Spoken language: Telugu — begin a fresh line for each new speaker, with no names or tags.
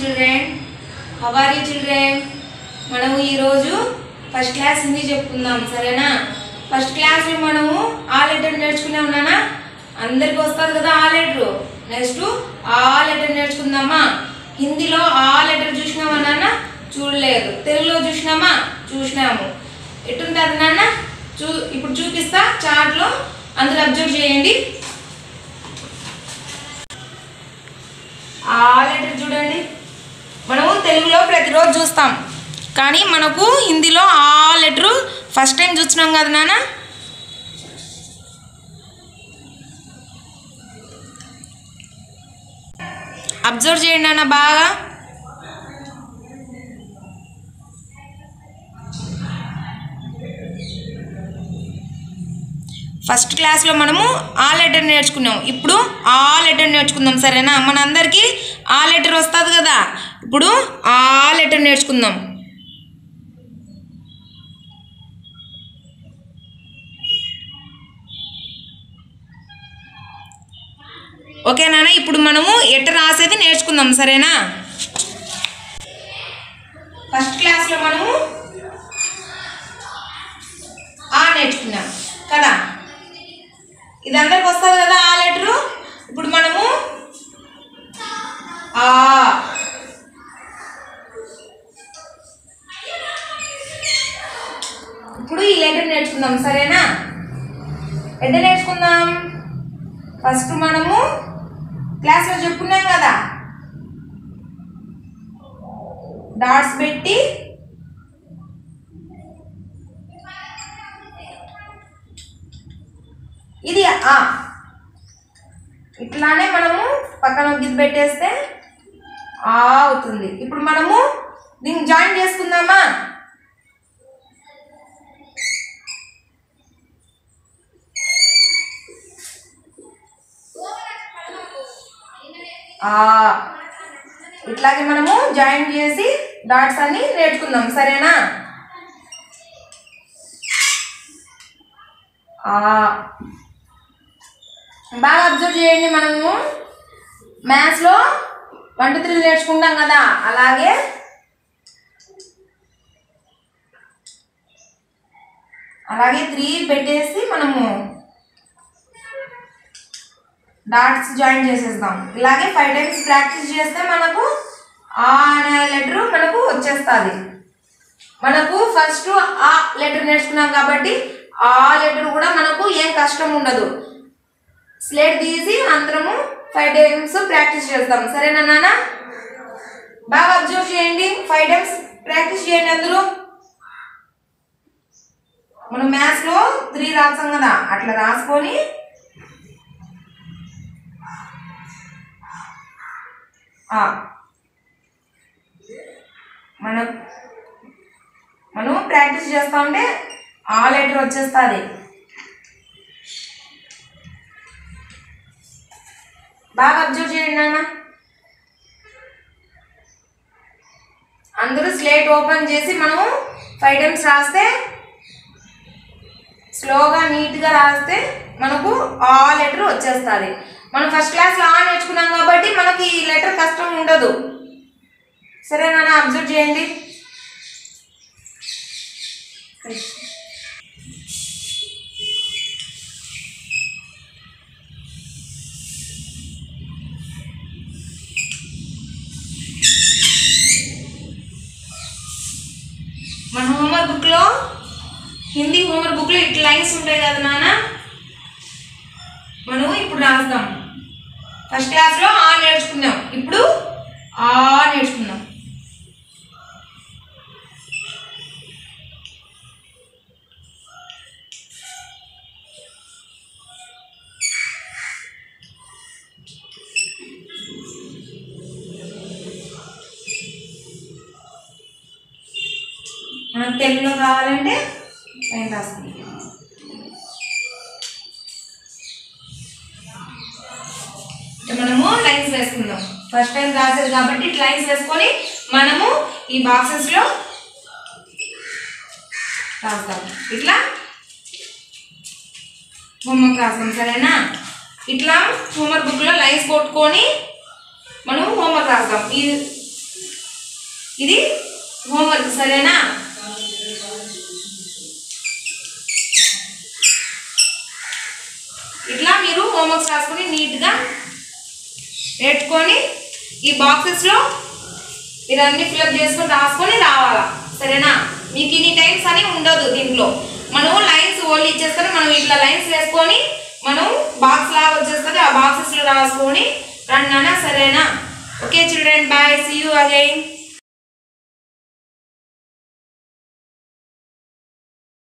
చిల్డ్రన్ హవారీ చిల్డ్రన్ మనము ఈరోజు ఫస్ట్ క్లాస్ హిందీ చెప్పుకుందాం సరేనా? ఫస్ట్ క్లాస్లో మనము ఆ లెటర్ నేర్చుకునే ఉన్నానా అందరికి వస్తుంది కదా ఆ లెటర్ నెక్స్ట్ ఆ లెటర్ నేర్చుకుందామా? హిందీలో ఆ లెటర్ చూసినామా నాన్న? చూడలేదు. తెలుగులో చూసినామా? చూసినాము. ఎట్టుంటుంది నాన్న? చూ ఇప్పుడు చూపిస్తా చార్ట్లో అందరు అబ్జర్వ్ చేయండి. ఆ లెటర్ తెలుగులో ప్రతిరోజు చూస్తాం. కానీ మనకు హిందీలో ఆ లెటరు ఫస్ట్ టైం చూసినాం కదా నాన్న? అబ్జర్వ్ చేయండి నాన్న బాగా. ఫస్ట్ క్లాస్లో మనము ఆ లెటర్ నేర్చుకున్నాం. ఇప్పుడు ఆ లెటర్ నేర్చుకుందాం సరేనా? మనందరికీ ఆ లెటర్ వస్తుంది కదా? ఇప్పుడు ఆ లెటర్ నేర్చుకుందాం. ఓకే నాన్న ఇప్పుడు మనము ఎట్ట రాసేది నేర్చుకుందాం సరేనా? ఫస్ట్ క్లాస్లో మనము ఆ నేర్చుకున్నాం కదా? ఇది అందరికి వస్తుంది కదా ఆ లెటరు? ఇప్పుడు మనము ఆ ఇప్పుడు ఈ లెటర్ నేర్చుకుందాం సరేనా? ఎట్ట నేర్చుకుందాం? ఫస్ట్ మనము క్లాస్లో చెప్పుకున్నాం కదా. డాట్స్ పెట్టి ఇది ఆ. ఇట్లానే మనము పక్కన ఒక పెట్టేస్తే ఆ అవుతుంది. ఇప్పుడు మనము దీన్ని జాయిన్ చేసుకుందామా ఆ ఇట్లాగే మనము జాయిన్ చేసి డాట్స్ అన్ని నేర్చుకుందాం. సరేనా? బాగా అబ్జర్వ్ చేయండి మనము. మ్యాథ్స్లో వన్ టూ త్రీ నేర్చుకుంటాం కదా. అలాగే అలాగే త్రీ పెట్టేసి మనము డాట్స్ జాయిన్ చేసేద్దాం. ఇలాగే ఫైవ్ టైమ్స్ ప్రాక్టీస్ చేస్తే మనకు ఆ అనే లెటర్ మనకు వచ్చేస్తుంది. మనకు ఫస్ట్ ఆ లెటర్ నేర్చుకున్నాం కాబట్టి ఆ లెటర్ కూడా మనకు ఏం కష్టం ఉండదు. స్లేట్ తీసి అందరము ఫైవ్ టైమ్స్ ప్రాక్టీస్ చేస్తాం. సరేనా నాన్న? బాగా అబ్జర్వ్ చేయండి. ఫైవ్ టైమ్స్ ప్రాక్టీస్ చేయండి అందరూ మనం మ్యాథ్స్లో త్రీ రాస్తాం కదా. అట్లా రాసుకొని ఆ. మనం మనం ప్రాక్టీస్ చేస్తా ఉంటే ఆ లెటర్ వచ్చేస్తుంది. బాగా అబ్జర్వ్ చేయండి నాన్న. అందరూ స్లేట్ ఓపెన్ చేసి మనం ఫైవ్ టైమ్స్ రాస్తే స్లోగా నీట్గా రాస్తే మనకు ఆ లెటర్ వచ్చేస్తుంది. మనం ఫస్ట్ క్లాస్లో ఆ నేర్చుకున్నాం కాబట్టి మనకి ఈ లెటర్ కష్టం ఉండదు. సరేనా అబ్జర్వ్ చేయండి. మన హోంవర్క్ బుక్లో హిందీ హోంవర్క్ బుక్లో ఇట్లా లైన్స్ ఉంటాయి కదా నాన్న? మనం ఇప్పుడు రాస్తాం ఫస్ట్ క్లాస్లో ఆ నేర్చుకున్నాం ఇప్పుడు ఆ నేర్చుకున్నాం మనకు తెలుగులో కావాలంటే పైన రాసుకుంటాం మనము లైన్స్ వేసుకుందాం. ఫస్ట్ టైం రాసేది కాబట్టి ఇట్లా లైన్స్ వేసుకొని మనము ఈ బాక్సెస్లో రాస్తాం ఇట్లా హోంవర్క్ రాస్తాం సరేనా? ఇట్లా హోంవర్క్ బుక్లో లైన్స్ కొట్టుకొని మనం హోంవర్క్ రాస్తాం ఈ ఇది హోంవర్క్ సరేనా? ఇట్లా మీరు హోంవర్క్స్ రాసుకొని నీట్గా నేర్చుకొని ఈ బాక్సెస్లో మీరు అన్ని ఫిల్అప్ చేసుకొని రాసుకొని రావాలా? సరేనా? మీకు ఇన్ని టైమ్స్ అని ఉండదు దీంట్లో. మనం లైన్స్ ఓన్లీ ఇచ్చేస్తారు మనం ఇట్లా లైన్స్ వేసుకొని మనం బాక్స్ లాగా వచ్చేస్తుంది ఆ బాక్సెస్లో రాసుకొని రన్నానా? సరేనా? Okay children bye see you again